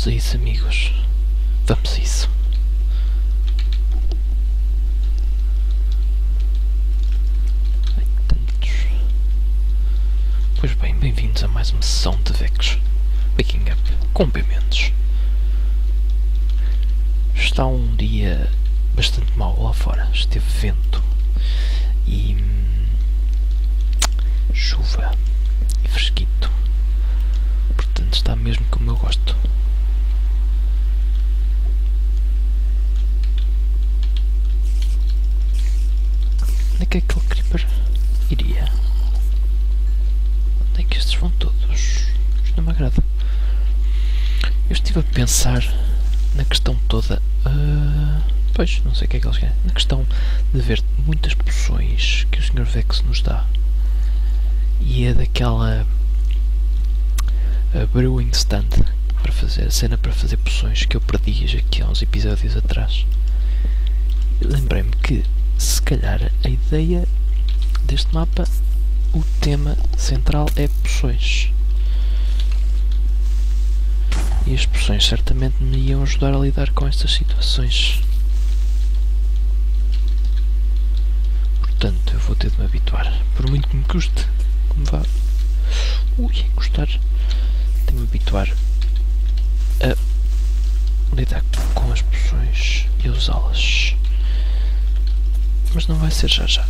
Vamos a isso, amigos. Vamos a isso. Pois bem, bem-vindos a mais uma sessão de Vex Waking Up com B Mendes. Está um dia bastante mau lá fora. Esteve vento e hum, chuva e fresquito. Portanto, está mesmo como eu gosto. Onde é que aquele creeper iria? Onde é que estes vão todos? Isto não me agrada. Eu estive a pensar na questão toda. Uh, pois, não sei o que é que eles querem. Na questão de ver muitas poções que o Sr. Vex nos dá. E é daquela a brewing stand para fazer a cena para fazer poções que eu perdi aqui há uns episódios atrás. Lembrei-me que se calhar a ideia deste mapa, o tema central é poções. E as poções certamente me iam ajudar a lidar com estas situações. Portanto, eu vou ter de me habituar. Por muito que me custe, como vá. Ui, custar. Tenho de me habituar a lidar com as poções e usá-las. Mas não vai ser já já.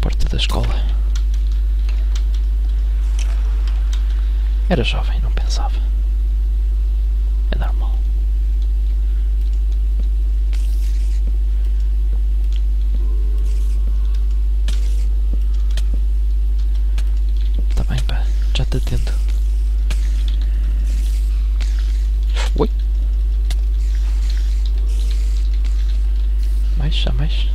Porta da escola. Era jovem, não pensava. É normal. Tá bem, pá. Já te atendo. Oi? Mais? Já mais?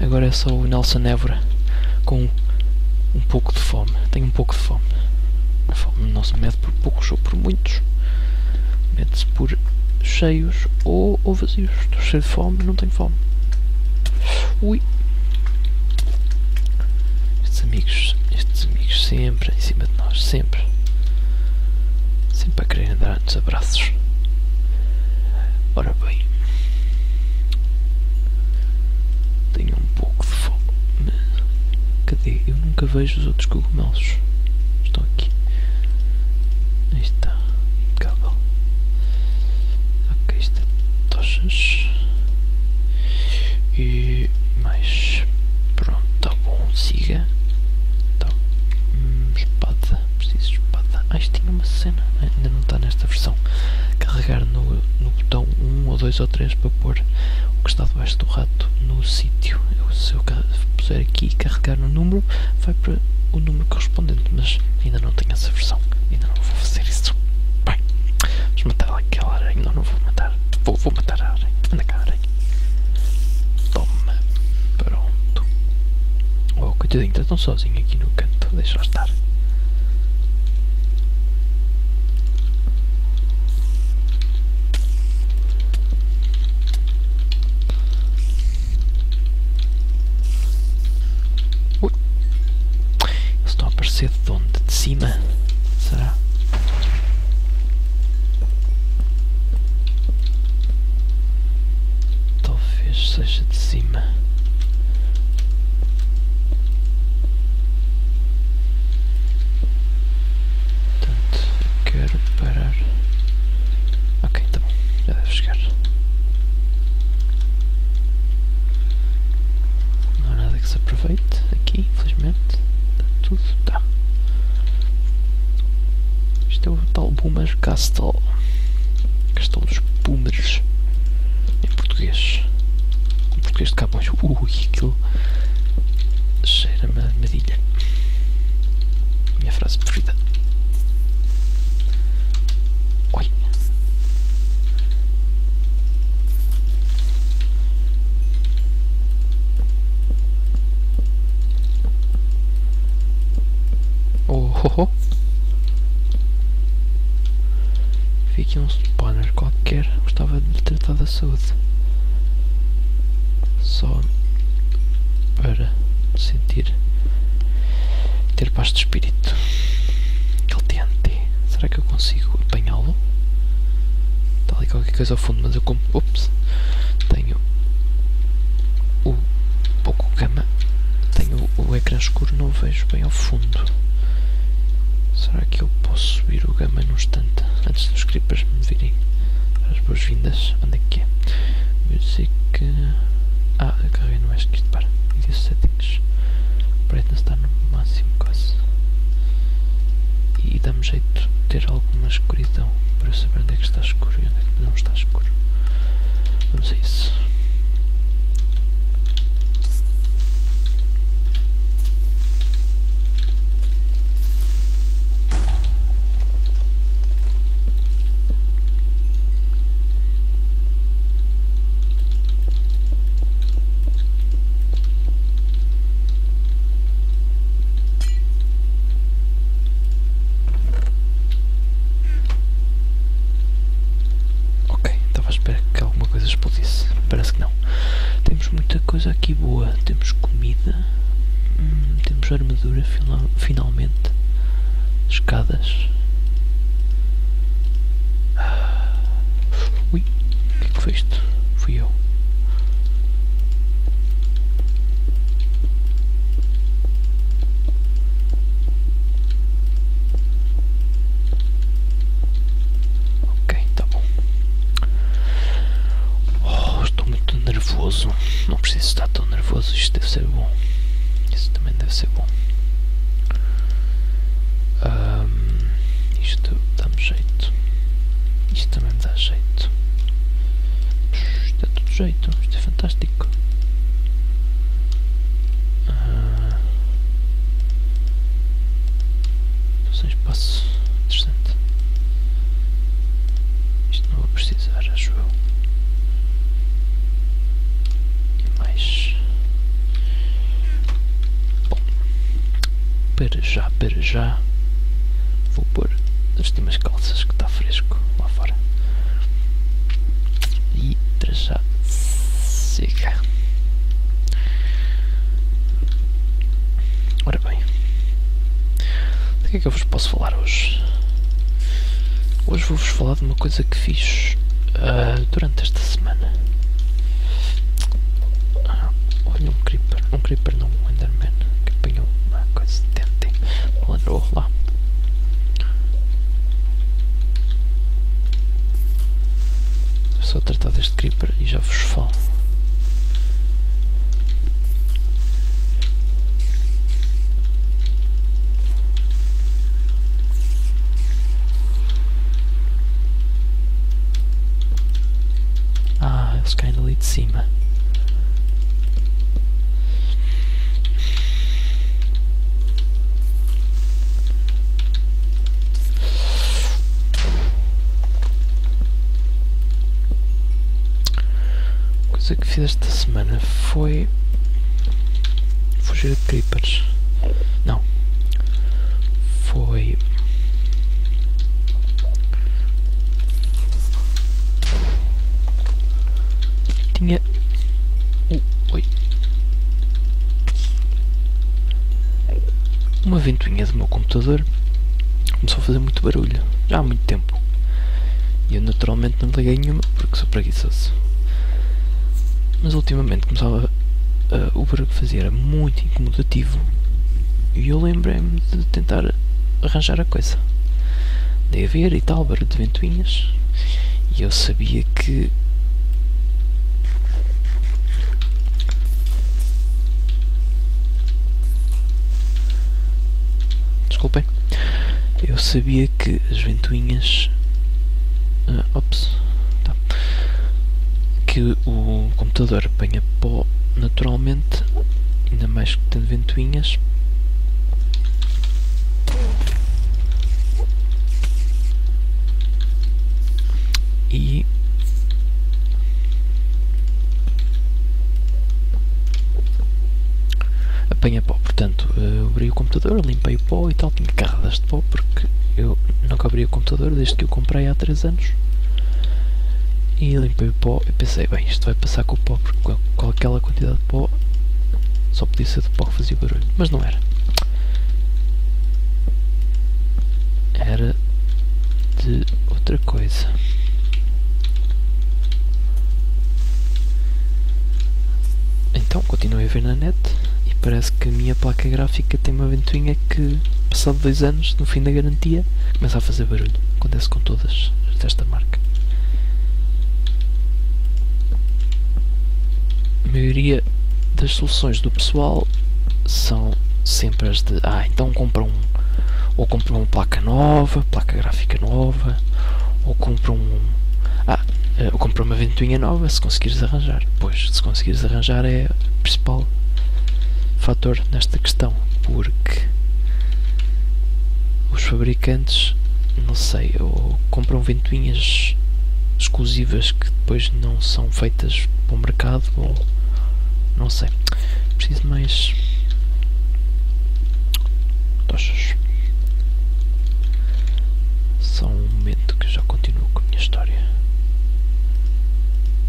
Agora é só o Nelson Évora com um pouco de fome. Tenho um pouco de fome. A fome não se mede por poucos ou por muitos. Mede-se por cheios ou, ou vazios. Estou cheio de fome, não tenho fome. Ui. Estes amigos, estes amigos sempre em cima de nós, sempre. Sempre a querer dar-nos abraços. Ora bem. Tenho um pouco de fome. Cadê? Eu nunca vejo os outros cogumelos. Estão aqui. Aí está. Impecável. Ok, isto é tochas. E mais. Pronto, tá bom. Siga. Tá. Hum, espada. Preciso de espada. Ah, isto tinha uma cena. Ainda não está nesta versão. Carregar no, no botão 1 ou 2 ou 3 para pôr o que está debaixo do rato no sítio. Eu, se eu puser aqui e carregar no número, vai para o número correspondente. Mas ainda não tenho essa versão. Ainda não vou fazer isso. Bem, vamos matar aquela aranha. Não, não vou matar. Vou, vou matar a aranha. Anda cá, aranha. Toma. Pronto. Oh, coitadinho, está tão sozinho aqui no canto. Deixa-o estar. Aqui um spawner qualquer. Gostava de tratar da saúde. Só para sentir. ter paz de espírito. Aquele TNT. Será que eu consigo apanhá-lo? Está ali qualquer coisa ao fundo, mas eu como. Ups! Tenho o pouco gama. Tenho o ecrã escuro, não vejo bem ao fundo. Será que eu posso subir o gama num instante antes dos creepers me virem as boas-vindas? Onde é que é? Music. Ah, carreguei no ESC isto para. Video settings. Brightness está no máximo quase. E dá-me jeito de ter alguma escuridão para eu saber onde é que está escuro e onde é que não está escuro. Vamos a isso. Ok, estava à espera que alguma coisa explodisse. Parece que não. Temos muita coisa aqui boa. Temos comida. hum, temos armadura final- finalmente. Escadas. Ah. Ui, o que é que foi isto? Fui eu. Ok, nervoso. Não preciso estar tão nervoso. Isto deve ser bom. Isso também deve ser bom. Um, isto dá-me jeito. Isto também me dá jeito. Isto é tudo jeito. Isto é fantástico. Uh, sem espaço. Interessante. Isto não vou precisar, acho eu. E mais. Bom. Para já, para já. Vou pôr as últimas calças que está fresco lá fora. E para já siga. Ora bem. De que é que eu vos posso falar hoje? Hoje vou-vos falar de uma coisa que fiz uh, durante esta semana. Ah, olha um creeper, um creeper não, Lá. só tratar deste creeper e já vos falo. Ah, eles caem ali de cima. Coisa que fiz esta semana foi fugir de creepers. Não. Foi tinha. Uh, oi. Uma ventoinha do meu computador começou a fazer muito barulho, já há muito tempo. E eu naturalmente não liguei nenhuma porque sou preguiçoso. Mas ultimamente começava. O barulho que fazia era muito incomodativo. E eu lembrei-me de tentar arranjar a coisa. Dei a ver e tal, barulho de ventoinhas. E eu sabia que desculpem. Eu sabia que as ventoinhas. Uh, ops. Que o computador apanha pó naturalmente, ainda mais que tendo ventoinhas. E apanha pó. Portanto, eu abri o computador, limpei o pó e tal, tinha carradas de pó porque eu nunca abri o computador desde que o comprei há 3 anos. E limpei o pó e pensei, bem, isto vai passar com o pó porque com aquela quantidade de pó só podia ser de pó que fazia barulho. Mas não era. Era de outra coisa. Então continuei a ver na net parece que a minha placa gráfica tem uma ventoinha que, passado dois anos, no fim da garantia, começa a fazer barulho. Acontece com todas as desta marca. A maioria das soluções do pessoal são sempre as de ah, então compram um, ou compram uma placa nova, placa gráfica nova, ou compram um ah, eh, ou compram uma ventoinha nova se conseguires arranjar. Pois, se conseguires arranjar é a principal fator nesta questão, porque os fabricantes, não sei, ou compram ventoinhas exclusivas que depois não são feitas para o mercado, ou não sei. Preciso mais tochas. Só um momento que já continuo com a minha história.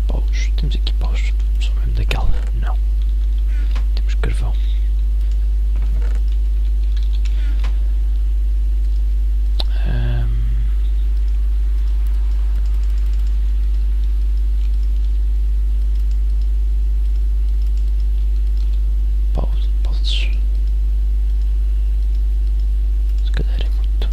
Paus. Temos aqui paus. Só mesmo daquela. Não carvão. Um, pausa, pausas. Se calhar é muito.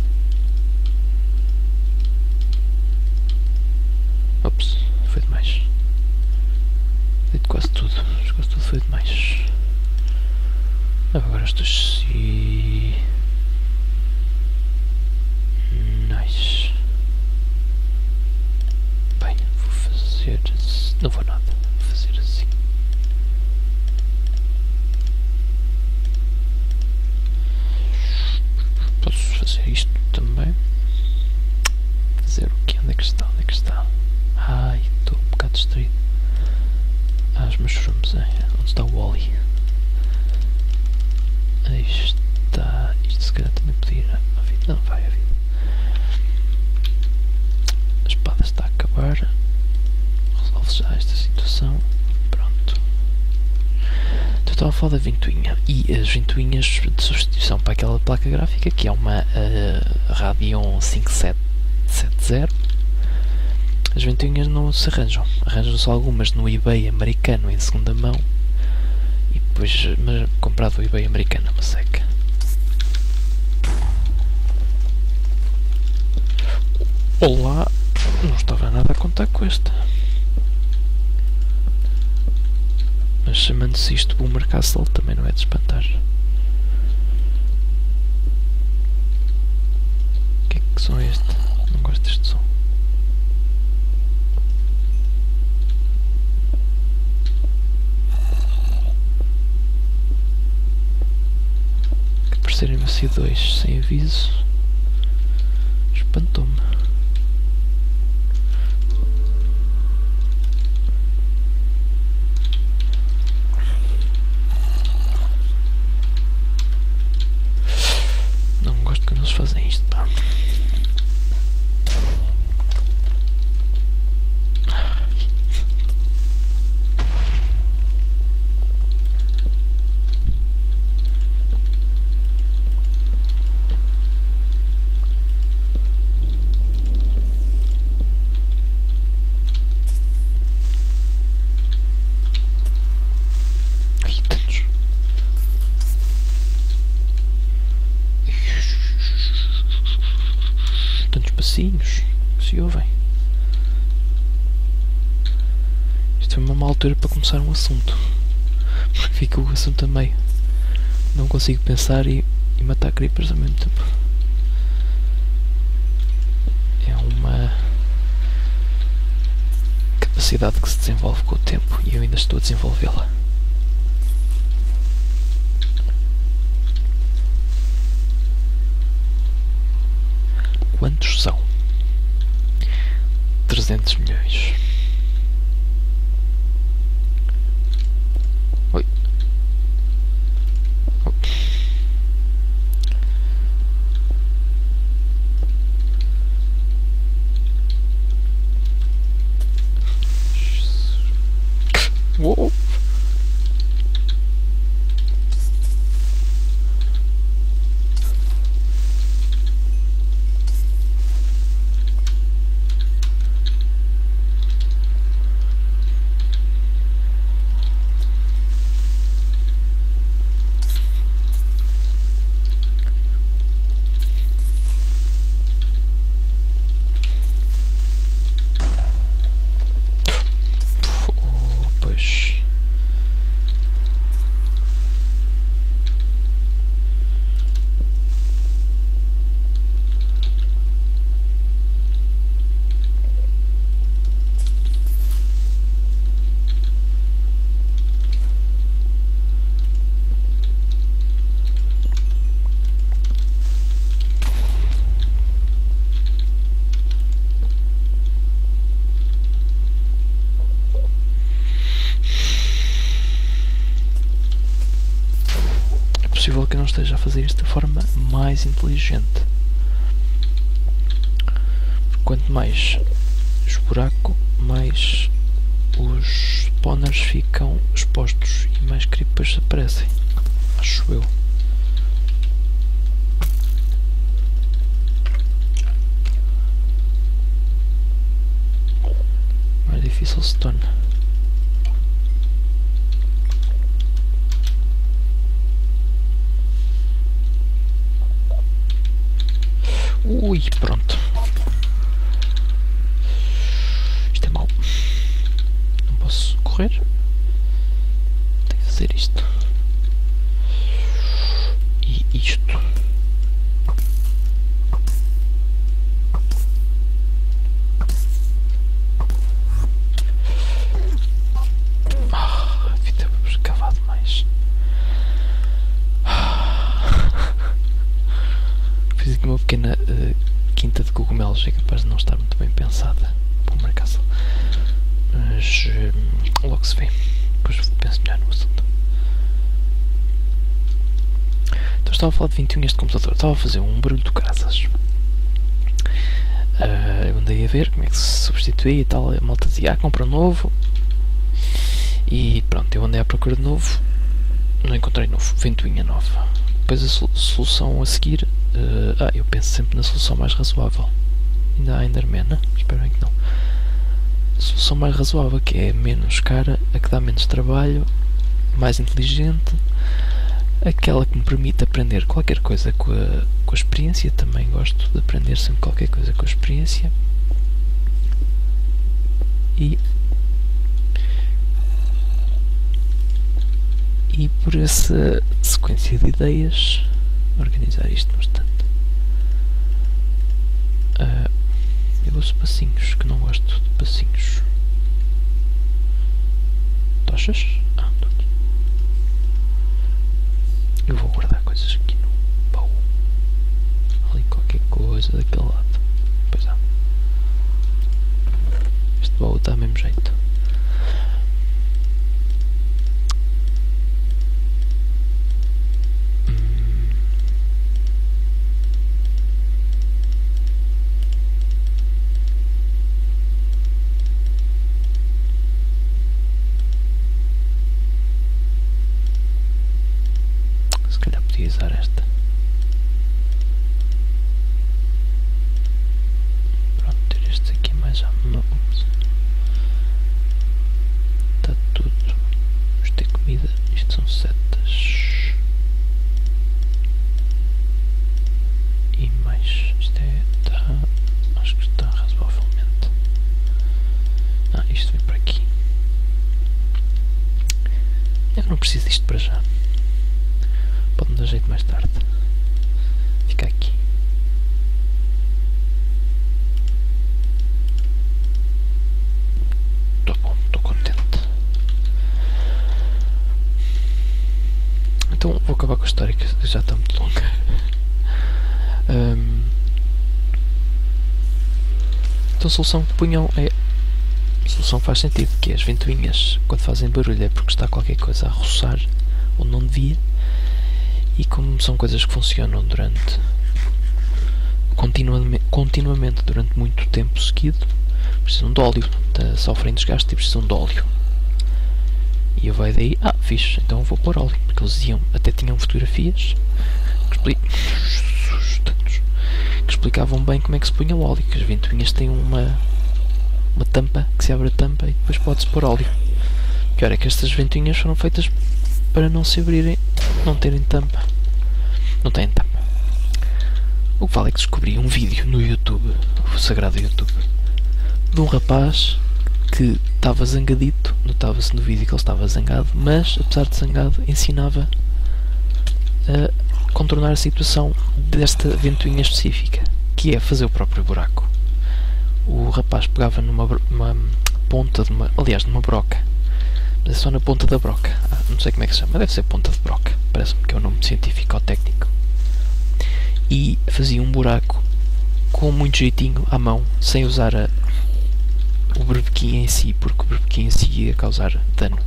Não vou nada. Vou fazer assim. Posso fazer isto também. Fazer o que? Onde é que está? Onde é que está? Ai, estou um bocado distraído. Ah, os mushrooms, hein? Onde está o Wally? Aí está. Isto se calhar também podia ir à vida. Não vai à vida. A espada está a acabar. Resolve já esta situação. Pronto. Então, estava a falar da ventoinha. E as ventoinhas de substituição para aquela placa gráfica que é uma uh, Radeon 5770. As ventoinhas não se arranjam. Arranjam-se algumas no eBay americano em segunda mão. E depois mas, comprado no eBay americano, uma seca. Olá, não estava nada a contar com esta. Mas chamando-se isto Boomer Castle também não é de espantar. O que é que som é deste som. Que serem assim dois sem aviso espantou-me. Não gosto quando eles fazem isto, pá. Ai, tantos. Tantos passinhos que se ouvem. Isto é uma má altura para começar um assunto. Porque meio. Não consigo pensar e, e matar creepers ao mesmo tempo. É uma capacidade que se desenvolve com o tempo e eu ainda estou a desenvolvê-la. Quantos são? 300 milhões. Oi. Oh. Uou. Oh, pois. É possível que eu não esteja a fazer isto da forma mais inteligente. Quanto mais esburaco, mais os spawners ficam expostos e mais creepers aparecem. Acho eu. Mais difícil se torna. Ui, pronto. Isto é mau. Não posso correr. Tenho que fazer isto. Quinta de cogumelos é capaz de não estar muito bem pensada para o Marcastle. Mas hum, logo se vê. Depois penso melhor no assunto. Então estava a falar de 21 este computador. Estava a fazer um barulho de casas. Uh, eu andei a ver como é que se substituía e tal. A malta dizia, ah, compra um novo. E pronto, eu andei à procura de novo. Não encontrei novo. Ventoinha nova. Depois a solução a seguir. Uh, ah, eu penso sempre na solução mais razoável. Ainda há Enderman, né? espero bem que não. A solução mais razoável, que é menos cara, a que dá menos trabalho, mais inteligente, aquela que me permite aprender qualquer coisa com a, com a experiência. Também gosto de aprender sempre qualquer coisa com a experiência. E e por essa sequência de ideias organizar isto no instante. Uh, eu ouço passinhos, que não gosto de passinhos. Tochas? Ah, tô aqui. Eu vou guardar coisas aqui no baú. Ali qualquer coisa daquele lado. Pois é. Este baú dá mesmo jeito. utilizar esta. Pronto, ter este aqui mais à mão. Está tudo. Vamos ter comida. Isto são setas. E mais. Isto é. Está. Acho que está razoavelmente. Ah, isto vem para aqui. Eu não preciso disto para já. Pode-me dar jeito mais tarde. Fica aqui. Estou bom, estou contente. Então vou acabar com a história que já está muito longa. Um, então a solução que punham é. A solução faz sentido, que é as ventoinhas, quando fazem barulho, é porque está qualquer coisa a roçar onde não devia e como são coisas que funcionam durante continuamente, continuamente durante muito tempo seguido, precisam de óleo, sofrem desgaste e precisam de óleo. E eu vai daí, ah, fixe, então vou pôr óleo, porque eles diziam, até tinham fotografias que, expli que explicavam bem como é que se punha o óleo, que as ventoinhas têm uma, uma tampa, que se abre a tampa e depois pode-se pôr óleo. Pior é que estas ventoinhas foram feitas para não se abrirem, não terem tampa. Não têm tampa. O que vale é que descobri um vídeo no YouTube, o sagrado YouTube, de um rapaz que estava zangadito, notava-se no vídeo que ele estava zangado, mas apesar de zangado, ensinava a contornar a situação desta ventoinha específica, que é fazer o próprio buraco. O rapaz pegava numa, ponta de uma, aliás, numa broca mas é só na ponta da broca. Ah, não sei como é que se chama, deve ser ponta de broca. Parece-me que é o nome científico ou técnico. E fazia um buraco com muito jeitinho à mão, sem usar a, o berbequim em si, porque o berbequim em si ia causar dano.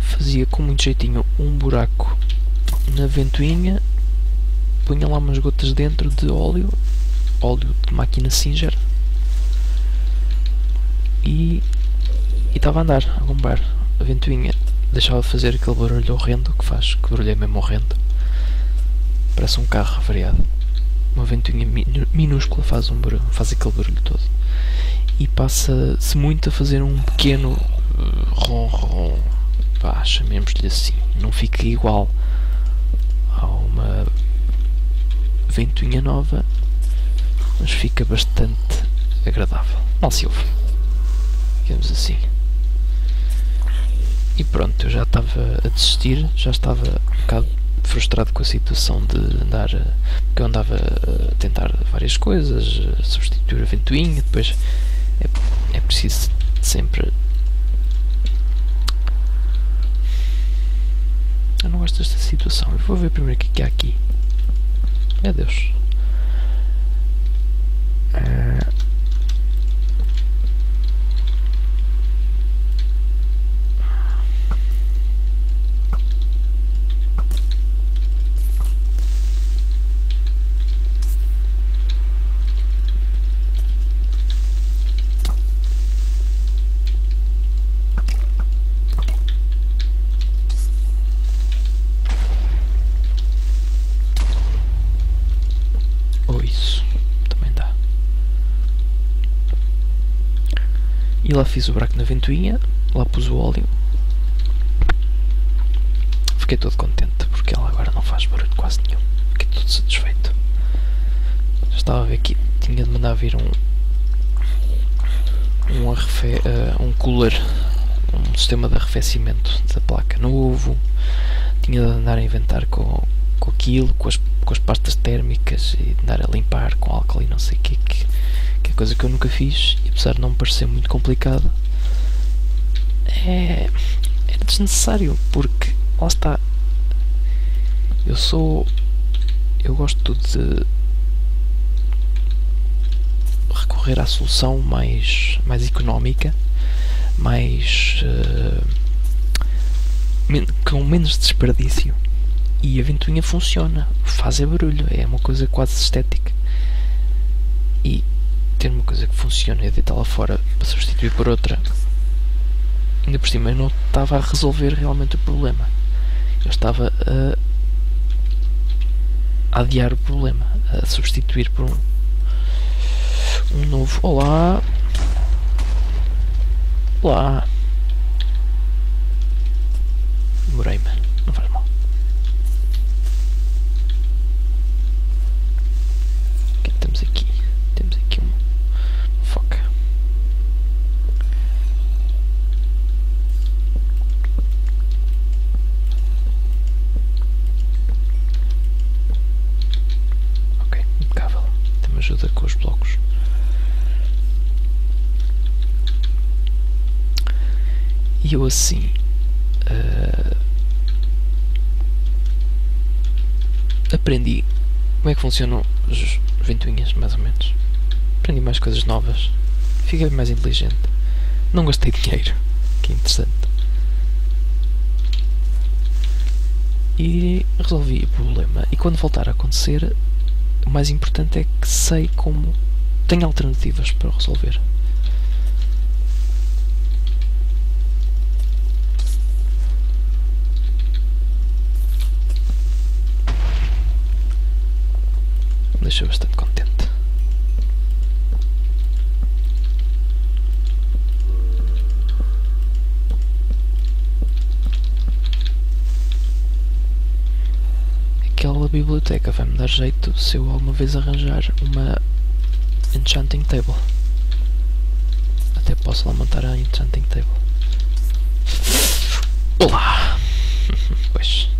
fazia com muito jeitinho um buraco na ventoinha, punha lá umas gotas dentro de óleo, óleo de máquina Singer e estava a andar, a bombar. A ventoinha deixava de fazer aquele barulho horrendo que faz, que barulho é mesmo horrendo. Parece um carro variado. Uma ventoinha minúscula faz, um barulho, faz aquele barulho todo. E passa-se muito a fazer um pequeno uh, ron ron. Pá, chamemos-lhe assim. Não fica igual há uma ventoinha nova, mas fica bastante agradável. Mal se ouve, digamos assim. E pronto, eu já estava a desistir, já estava um bocado frustrado com a situação de andar, porque eu andava a tentar várias coisas, substituir a ventoinha, depois é, é preciso sempre. Eu não gosto desta situação. Eu vou ver primeiro o que, é que há aqui. Meu Deus. Uh... E lá fiz o buraco na ventoinha, lá pus o óleo. Fiquei todo contente porque ela agora não faz barulho quase nenhum. Fiquei todo satisfeito. Já estava a ver que tinha de mandar vir um um, arrefe, uh, um cooler, um sistema de arrefecimento da placa novo. Tinha de andar a inventar com, com aquilo, com as, com as pastas térmicas e andar a limpar com álcool e não sei o que, coisa que eu nunca fiz e apesar de não me parecer muito complicado é, é desnecessário porque lá está eu sou eu gosto de recorrer à solução mais, mais económica mais uh, com menos desperdício. E a ventoinha funciona faz é barulho, é uma coisa quase estética. E ter uma coisa que funciona e deitá-la fora para substituir por outra, ainda por cima eu não estava a resolver realmente o problema. Eu estava a, a adiar o problema, a substituir por um, um novo. Olá! Olá! Demorei-me, não faz mal. O que temos aqui? Temos aqui um Fuck. Ok, impecável. Tem-me ajuda com os blocos. E eu assim. Uh, aprendi como é que funcionam as ventoinhas, mais ou menos. Aprendi mais coisas novas. Fiquei mais inteligente. Não gastei dinheiro. Que é interessante. E resolvi o problema. E quando voltar a acontecer, o mais importante é que sei como. Tenho alternativas para resolver. Me deixou bastante contente. aquela biblioteca vai-me dar jeito se eu alguma vez arranjar uma Enchanting Table. Até posso lá montar a Enchanting Table. Olá! pois.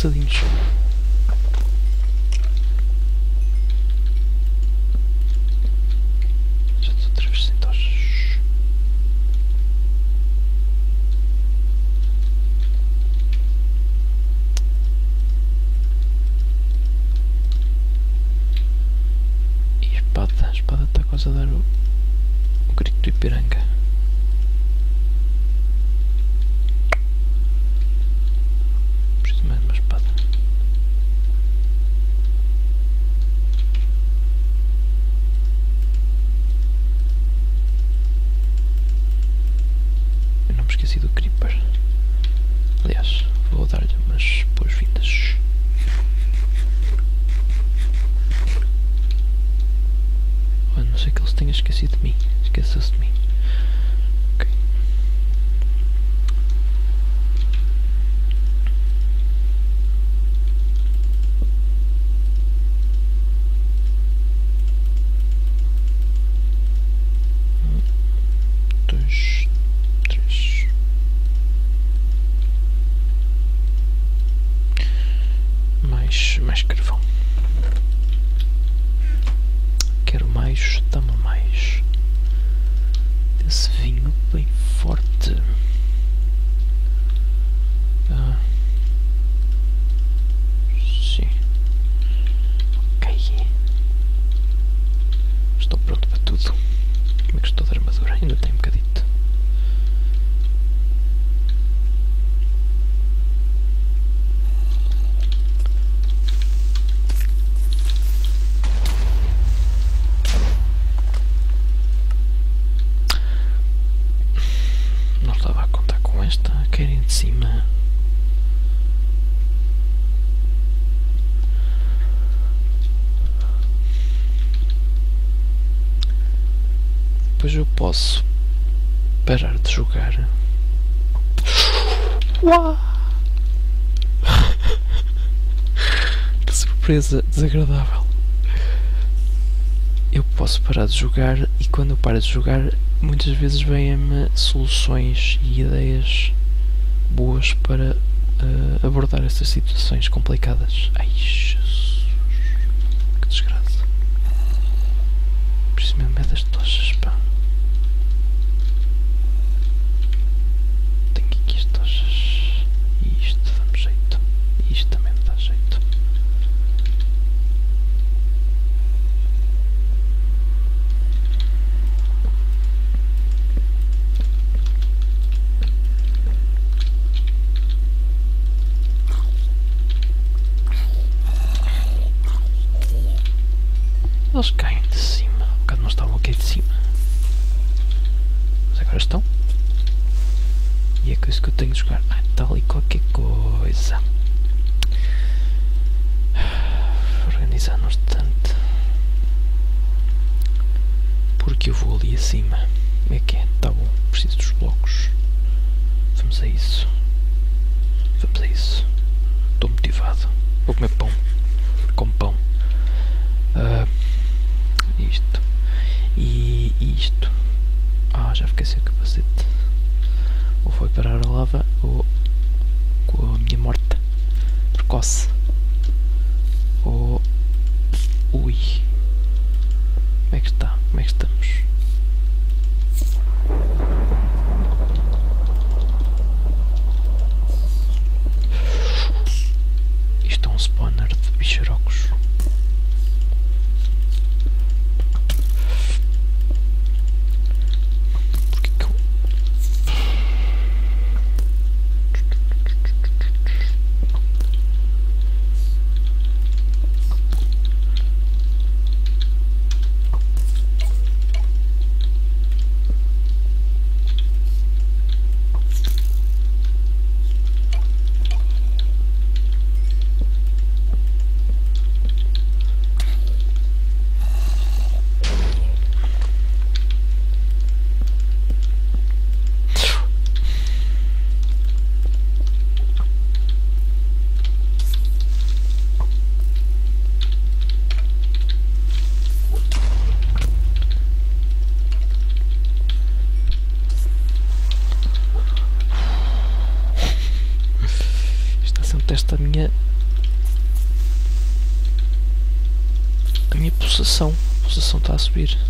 excelente. Uau! que surpresa desagradável. Eu posso parar de jogar e quando eu paro de jogar, muitas vezes vêm-me soluções e ideias boas para uh, abordar essas situações complicadas. Ai, vou comer pão. Como pão. Uh, isto. E isto. Ah, já fiquei sem capacete. Ou foi parar a lava ou weer.